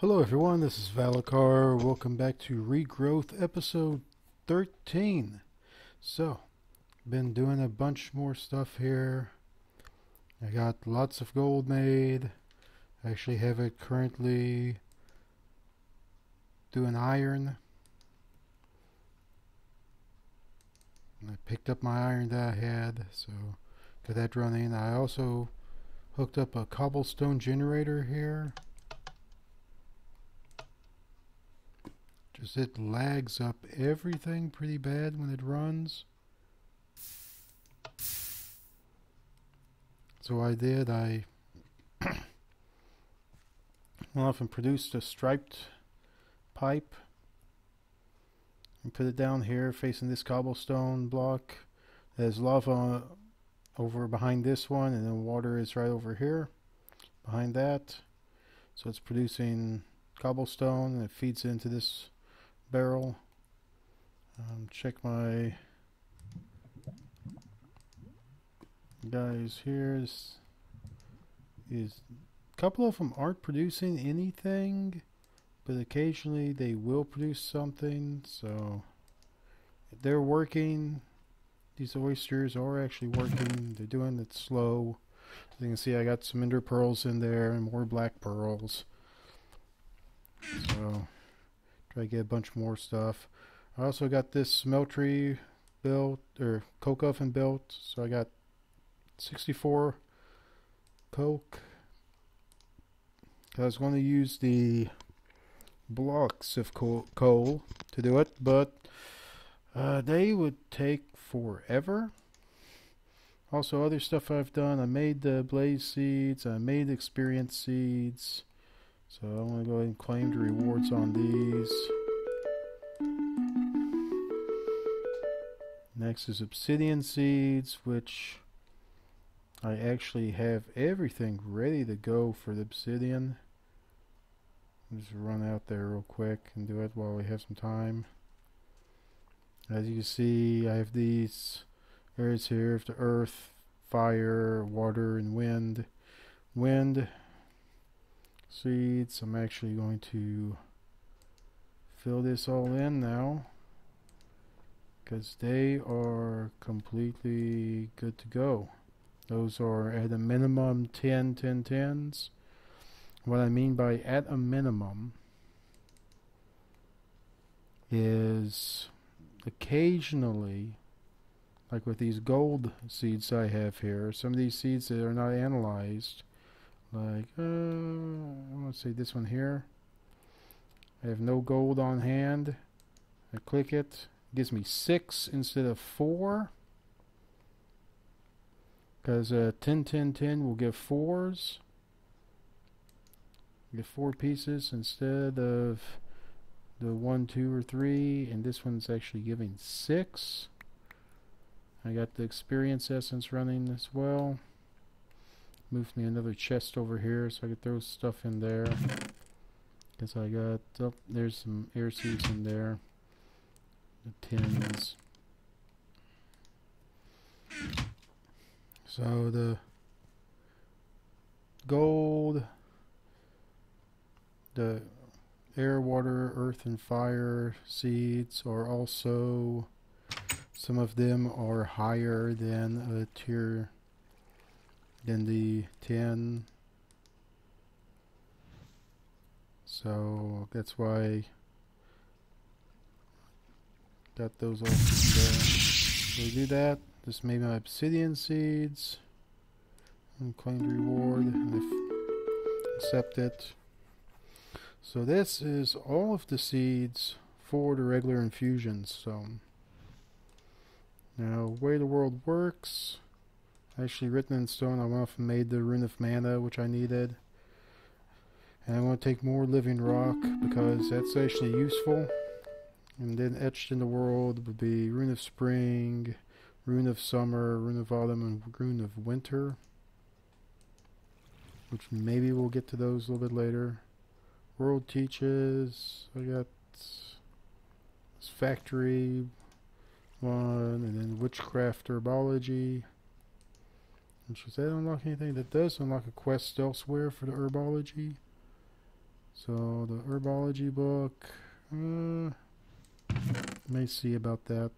Hello everyone, this is Valacar. Welcome back to Regrowth episode 13. So, been doing a bunch more stuff here. I got lots of gold made. I actually have it currently doing iron. I picked up my iron that I had, so got that running. I also hooked up a cobblestone generator here. Just it lags up everything pretty bad when it runs. So I did, I went off and produced a striped pipe and put it down here facing this cobblestone block. There's lava over behind this one and then water is right over here behind that. So it's producing cobblestone and it feeds into this barrel. Um, check my guys here. This is a couple of them aren't producing anything, but occasionally they will produce something. So they're working. These oysters are actually working. They're doing it slow. As you can see, I got some ender pearls in there and more black pearls. So try to get a bunch more stuff. I also got this smeltery built or coke oven built. So I got 64 coke. I was going to use the blocks of coal to do it, but uh, they would take forever. Also, other stuff I've done, I made the blaze seeds, I made experience seeds. So I'm going to go ahead and claim the rewards on these. Next is obsidian seeds, which I actually have everything ready to go for the obsidian. Just run out there real quick and do it while we have some time. As you can see, I have these areas here of the earth, fire, water, and wind. Wind seeds. I'm actually going to fill this all in now because they are completely good to go. Those are at a minimum 10, 10, 10s. What I mean by at a minimum is occasionally, like with these gold seeds I have here, some of these seeds that are not analyzed, like, uh, I want to say this one here. I have no gold on hand. I click it, gives me 6 instead of 4 because uh, 10, 10, 10 will give fours. Get four pieces instead of the one, two, or three, and this one's actually giving six. I got the experience essence running as well. Moved me another chest over here so I could throw stuff in there. Guess I got, oh, there's some air seeds in there. The tins. So the gold, the air, water, earth, and fire seeds are also, some of them are higher than a tier, than the 10. So that's why got those all there. So we do that. This may be my obsidian seeds. And claim reward. And accept it. So this is all of the seeds for the regular infusions. So now, way the world works. Actually written in stone. I went off and made the rune of mana, which I needed. And I'm going to take more living rock because that's actually useful. And then etched in the world would be rune of spring. Rune of Summer, Rune of Autumn, and Rune of Winter. Which maybe we'll get to those a little bit later. World Teaches. I got this Factory one, and then Witchcraft Herbology. Does that unlock anything? That does unlock a quest elsewhere for the Herbology. So the herbology book, uh, may see about that.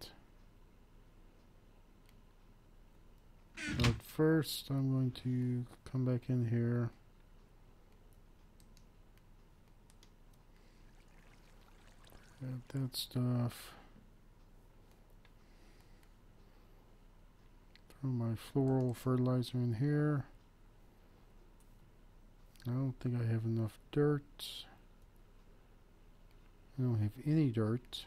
But first, I'm going to come back in here. Got that stuff. My floral fertilizer in here. I don't think I have enough dirt. I don't have any dirt.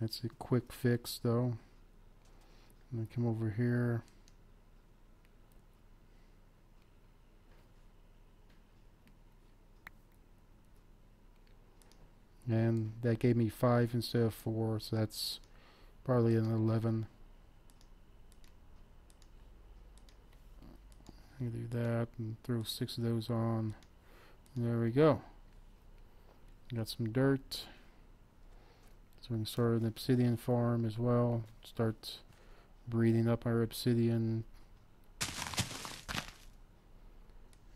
That's a quick fix though. I'm gonna come over here. And that gave me 5 instead of 4, so that's probably an 11. I can do that and throw 6 of those on. There we go. Got some dirt. So we can start an obsidian farm as well. Start breeding up our obsidian.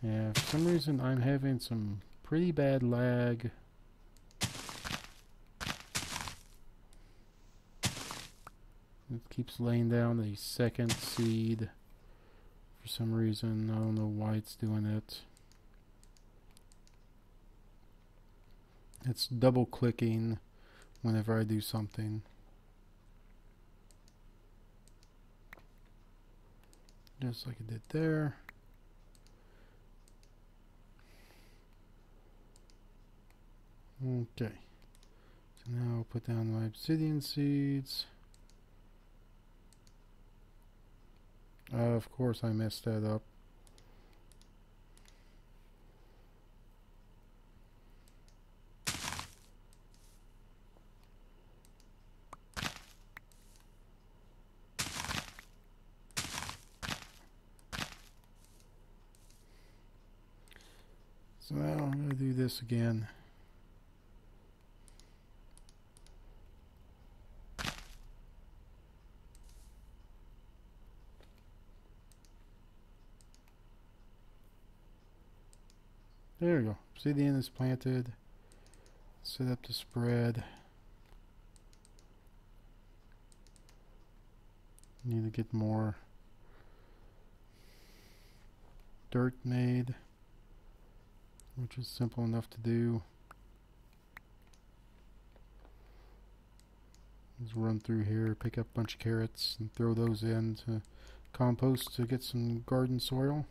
Yeah, for some reason I'm having some pretty bad lag. It keeps laying down the second seed for some reason. I don't know why it's doing it. It's double clicking whenever I do something. Just like it did there. Okay. So now I'll put down my obsidian seeds. Uh, of course I messed that up. So now I'm going to do this again. There we go. Obsidian is planted. Set up the spread. Need to get more dirt made, which is simple enough to do. Just run through here, pick up a bunch of carrots, and throw those in to compost to get some garden soil.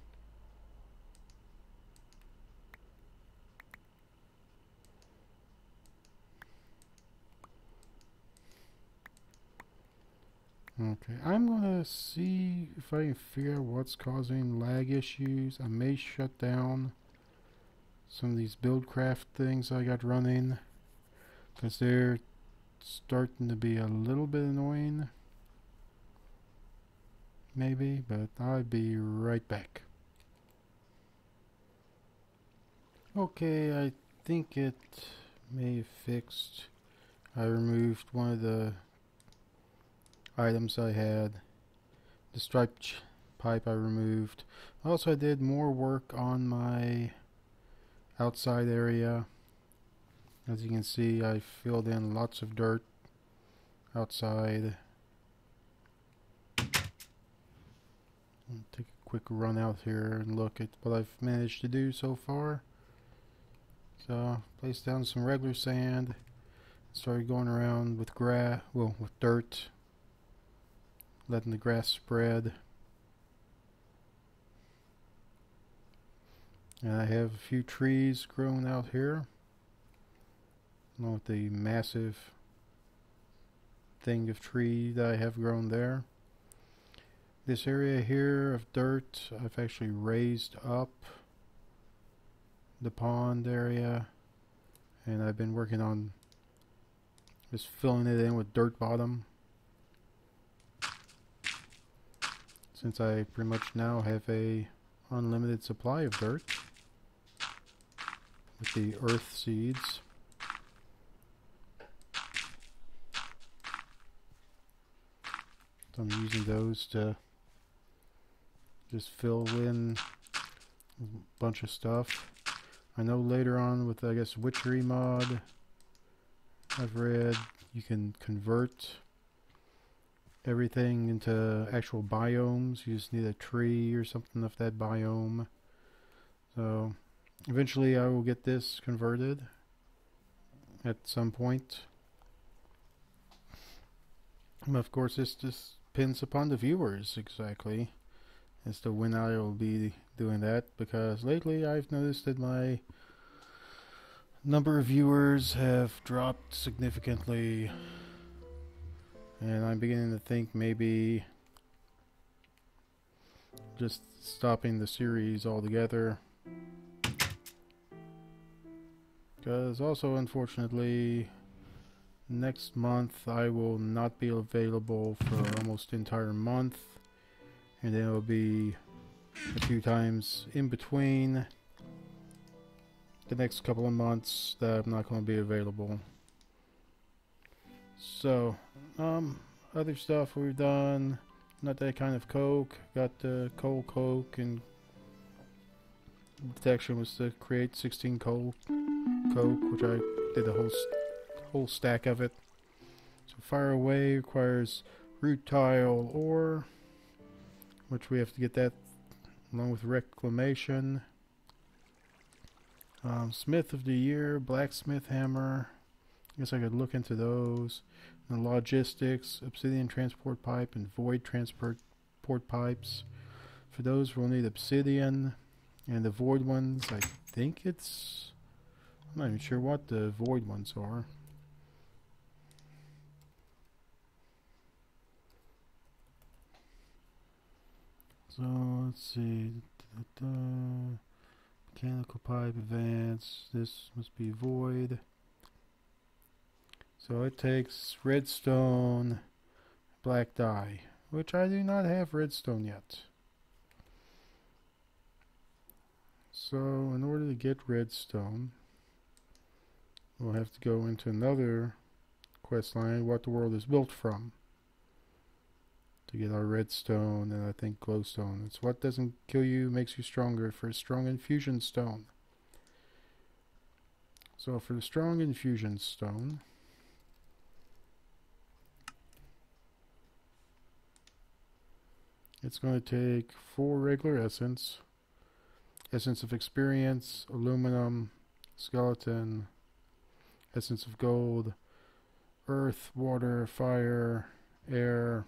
Okay, I'm gonna see if I can figure out what's causing lag issues. I may shut down some of these buildcraft things I got running because they're starting to be a little bit annoying. Maybe, but I'll be right back. Okay, I think it may have fixed. I removed one of the items I had. The striped pipe I removed. Also I did more work on my outside area. As you can see I filled in lots of dirt outside. take a quick run out here and look at what I've managed to do so far. So place down some regular sand. Started going around with grass, well with dirt letting the grass spread. And I have a few trees growing out here. Along with the massive thing of tree that I have grown there. This area here of dirt, I've actually raised up the pond area. And I've been working on just filling it in with dirt bottom. Since I pretty much now have a unlimited supply of dirt with the earth seeds. So I'm using those to just fill in a bunch of stuff. I know later on with, I guess, Witchery mod, I've read you can convert everything into actual biomes. You just need a tree or something of that biome. So eventually I will get this converted at some point. And of course this just depends upon the viewers exactly as to when I will be doing that because lately I've noticed that my number of viewers have dropped significantly and I'm beginning to think maybe just stopping the series altogether because also unfortunately next month I will not be available for almost entire month and then it will be a few times in between the next couple of months that I'm not going to be available. So, um, other stuff we've done, not that kind of coke, got the coal coke and detection was to create 16 coal coke, which I did a whole, whole stack of it. So fire away requires rutile ore, which we have to get that along with reclamation. Um, Smith of the Year, Blacksmith Hammer. I guess I could look into those. The logistics, Obsidian Transport Pipe, and Void Transport port Pipes. For those, we'll need Obsidian. And the Void ones, I think it's... I'm not even sure what the Void ones are. So, let's see. Da, da, da. Mechanical pipe advance. This must be void. So it takes redstone, black dye, which I do not have redstone yet. So in order to get redstone, we'll have to go into another quest line, what the world is built from to get our redstone and I think glowstone. It's what doesn't kill you makes you stronger for a strong infusion stone. So for the strong infusion stone, it's going to take four regular essence, essence of experience, aluminum, skeleton, essence of gold, earth, water, fire, air,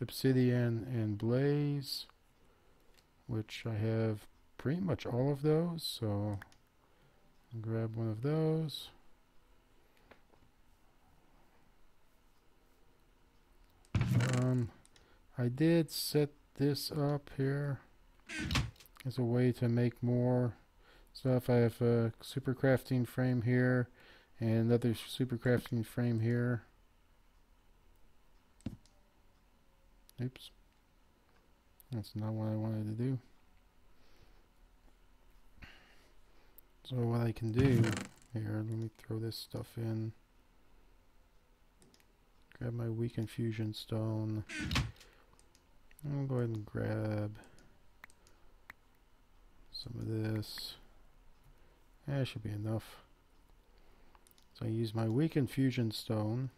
Obsidian and Blaze, which I have pretty much all of those, so I'll grab one of those. Um, I did set this up here as a way to make more stuff. I have a super crafting frame here and another super crafting frame here. Oops. That's not what I wanted to do. So what I can do here, let me throw this stuff in. Grab my weak infusion stone. I'll go ahead and grab some of this. That should be enough. So I use my weak infusion stone.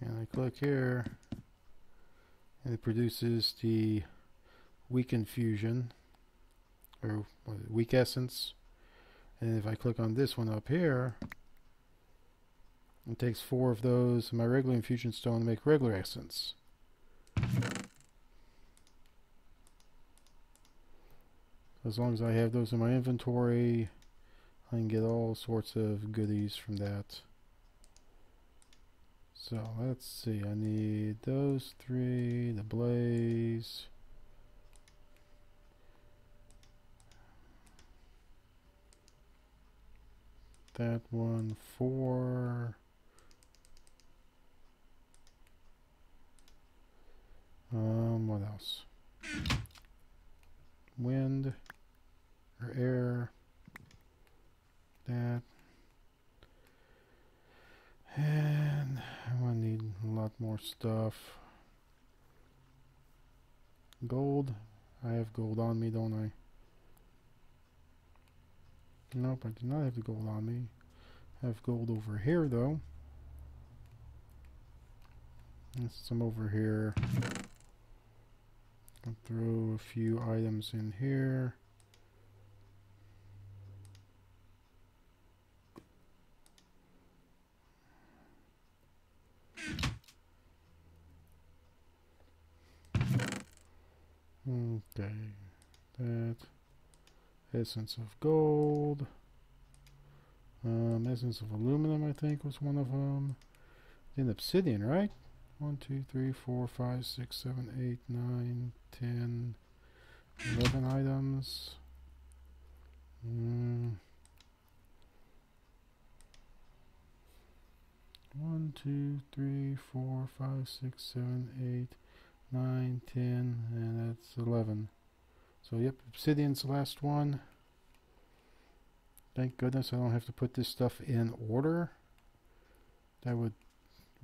and I click here and it produces the weak infusion or weak essence and if I click on this one up here it takes four of those my regular infusion stone to make regular essence as long as I have those in my inventory I can get all sorts of goodies from that so let's see, I need those three, the blaze. That one, four. Um, what else? Wind or air. That. And I want to need a lot more stuff. Gold. I have gold on me, don't I? Nope, I do not have the gold on me. I have gold over here, though. There's some over here. I'll throw a few items in here. Okay, that essence of gold, um, essence of aluminum, I think was one of them. Then obsidian, right? One, two, three, four, five, six, seven, eight, nine, ten, eleven items. Mm. One, two, three, four, five, six, seven, eight, nine, ten, and that's eleven. So yep, obsidian's the last one. Thank goodness I don't have to put this stuff in order. That would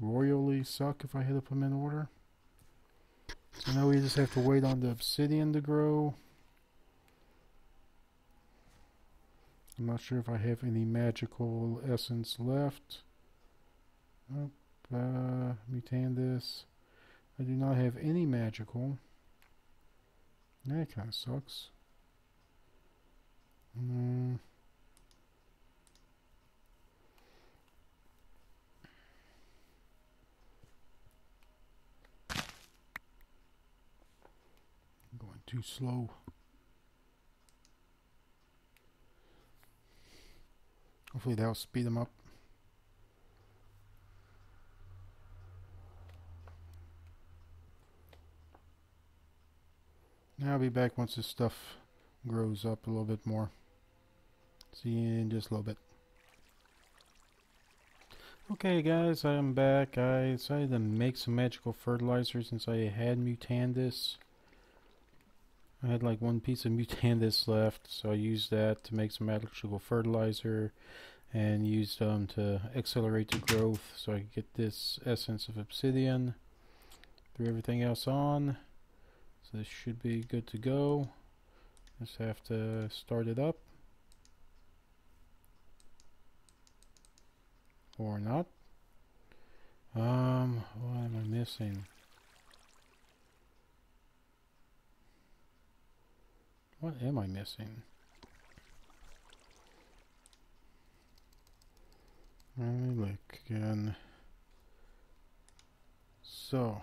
royally suck if I had to put them in order. So now we just have to wait on the obsidian to grow. I'm not sure if I have any magical essence left. Oh, uh, this. I do not have any magical. That kind of sucks. Mm. Going too slow. Hopefully that'll speed them up. I'll be back once this stuff grows up a little bit more. See you in just a little bit. Okay guys, I'm back. I decided to make some magical fertilizer since I had Mutandis. I had like one piece of Mutandis left, so I used that to make some magical fertilizer and used them um, to accelerate the growth so I could get this essence of obsidian. Threw everything else on. So this should be good to go. Just have to start it up. Or not. Um, what am I missing? What am I missing? Let me look again. So,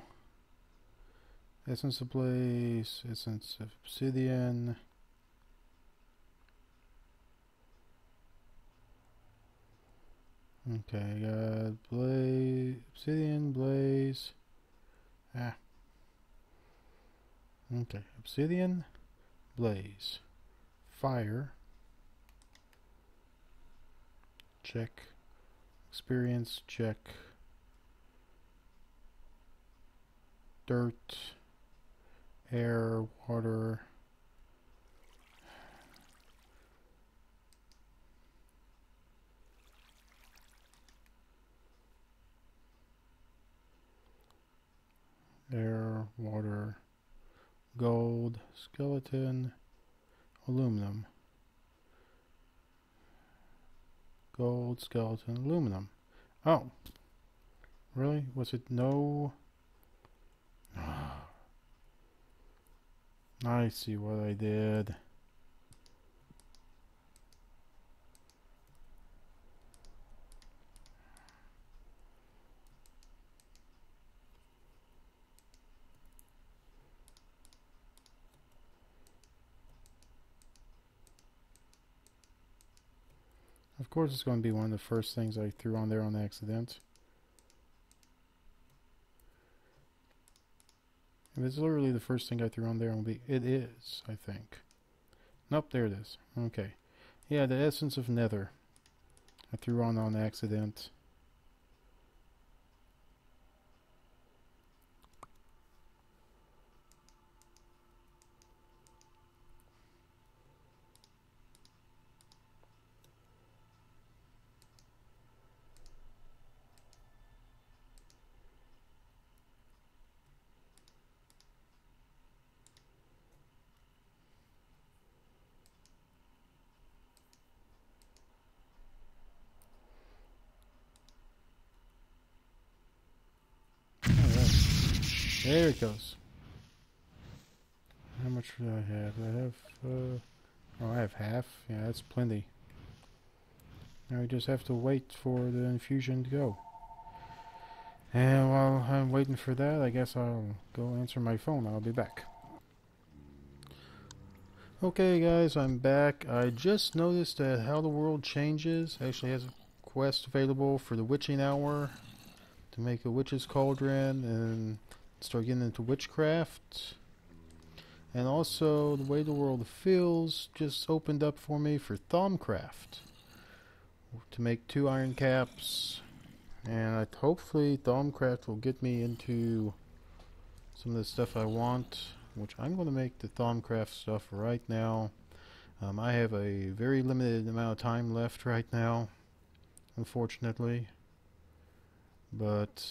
Essence of Blaze, Essence of Obsidian. Okay, got Blaze, Obsidian, Blaze. Ah. Okay, Obsidian, Blaze. Fire. Check. Experience, check. Dirt air, water, air, water, gold, skeleton, aluminum. Gold, skeleton, aluminum. Oh. Really? Was it no... Ah. I see what I did. Of course it's going to be one of the first things I threw on there on accident. It's literally the first thing I threw on there, will be it is, I think. Nope, there it is. Okay. Yeah, the essence of nether. I threw on on accident. There it goes. How much do I have? I have, uh, oh, I have half. Yeah, that's plenty. Now we just have to wait for the infusion to go. And while I'm waiting for that, I guess I'll go answer my phone. I'll be back. Okay guys, I'm back. I just noticed that How the World Changes actually has a quest available for the Witching Hour to make a witch's cauldron and start getting into witchcraft. And also, the way the world feels just opened up for me for Thaumcraft to make two iron caps. And I, hopefully, Thaumcraft will get me into some of the stuff I want, which I'm going to make the Thaumcraft stuff right now. Um, I have a very limited amount of time left right now, unfortunately. But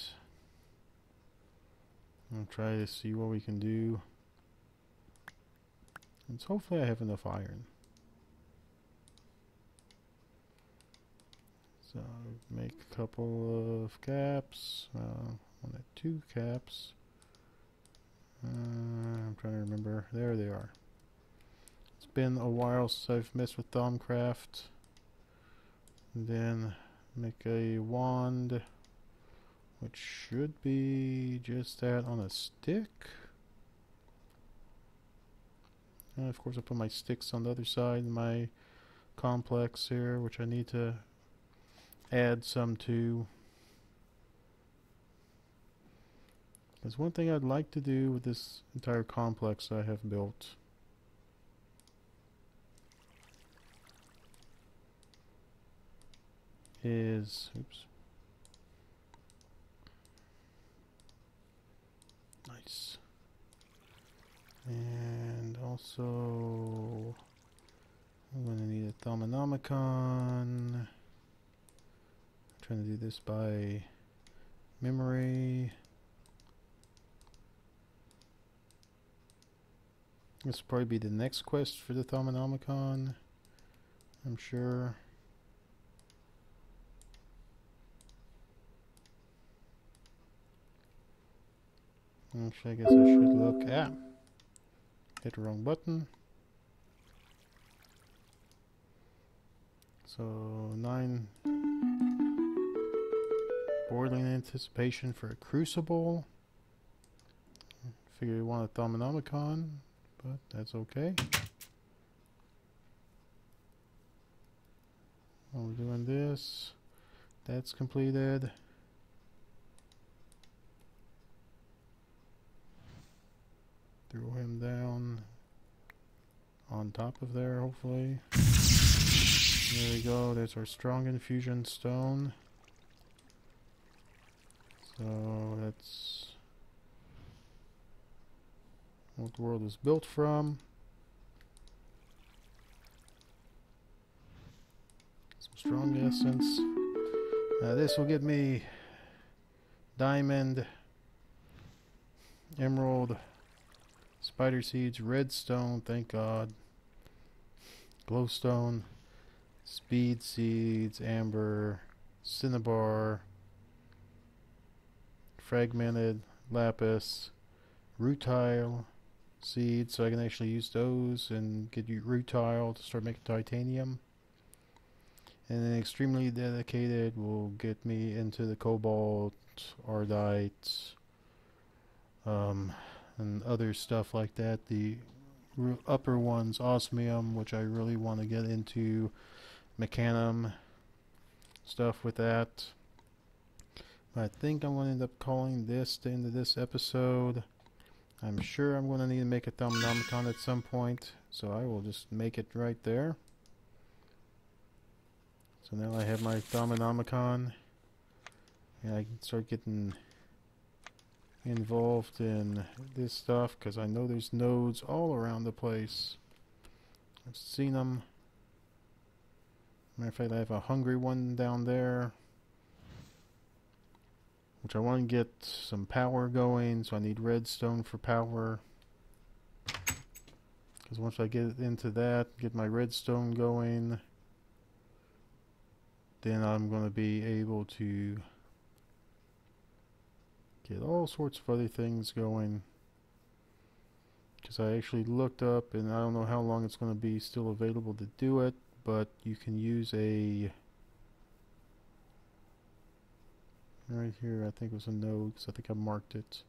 I'll try to see what we can do. And so hopefully I have enough iron. So make a couple of caps. Uh, one two caps. Uh, I'm trying to remember. There they are. It's been a while since I've messed with Thaumcraft. And then make a wand which should be just that on a stick. And of course I put my sticks on the other side my complex here, which I need to add some to. There's one thing I'd like to do with this entire complex I have built. Is, oops, Nice. And also, I'm going to need a Thaumonomicon. I'm trying to do this by memory. This will probably be the next quest for the Thaumonomicon, I'm sure. Actually, I guess I should look at. Hit the wrong button. So, 9 boiling anticipation for a crucible. Figure you want a Thaumonomicon, but that's okay. While we're doing this, that's completed. Throw him down on top of there, hopefully. There we go. There's our strong infusion stone. So that's what the world is built from. Some strong essence. Uh, this will get me diamond, emerald, Spider seeds, redstone, thank God. Glowstone, speed seeds, amber, cinnabar, fragmented lapis, rutile seeds, so I can actually use those and get you rutile to start making titanium. And then extremely dedicated will get me into the cobalt, ardite, um, and other stuff like that. The upper one's osmium, which I really want to get into mechanum stuff with that. I think I'm going to end up calling this the end of this episode. I'm sure I'm going to need to make a Thaumonomicon at some point, so I will just make it right there. So now I have my Thaumonomicon, and I can start getting involved in this stuff because I know there's nodes all around the place. I've seen them. Matter of fact, I have a hungry one down there. Which I want to get some power going, so I need redstone for power. Because once I get into that, get my redstone going, then I'm going to be able to get all sorts of other things going. Because I actually looked up, and I don't know how long it's going to be still available to do it, but you can use a right here. I think it was a node, because I think I marked it.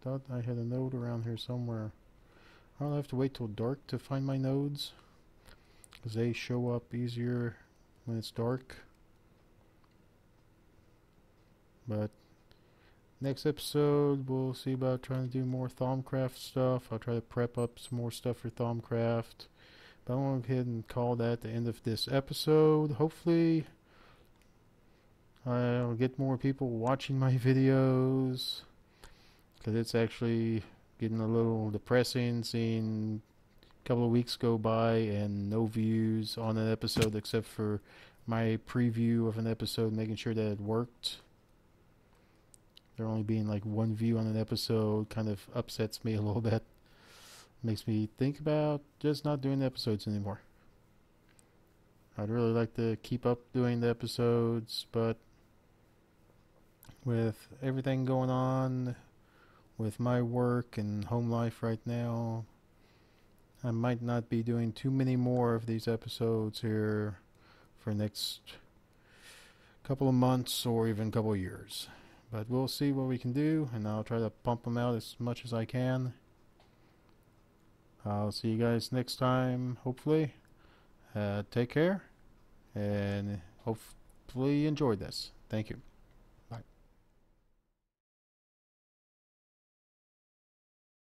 I Thought I had a node around here somewhere. I'll have to wait till dark to find my nodes, because they show up easier when it's dark. But next episode, we'll see about trying to do more Thaumcraft stuff. I'll try to prep up some more stuff for Thaumcraft. But I'm going to go ahead and call that the end of this episode. Hopefully, I'll get more people watching my videos. Because it's actually getting a little depressing seeing a couple of weeks go by and no views on an episode except for my preview of an episode, making sure that it worked. There only being like one view on an episode kind of upsets me a little bit. Makes me think about just not doing the episodes anymore. I'd really like to keep up doing the episodes, but with everything going on with my work and home life right now, I might not be doing too many more of these episodes here for next couple of months or even couple of years. But we'll see what we can do, and I'll try to pump them out as much as I can. I'll see you guys next time, hopefully. Uh, take care, and hopefully you enjoyed this. Thank you.